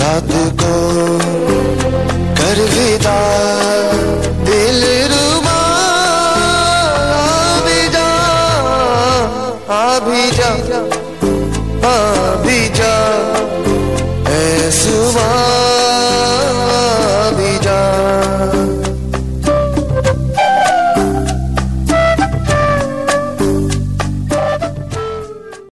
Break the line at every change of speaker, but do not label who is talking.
रात को कर विदा। दिल रुमा आ भी जा आ भी जा।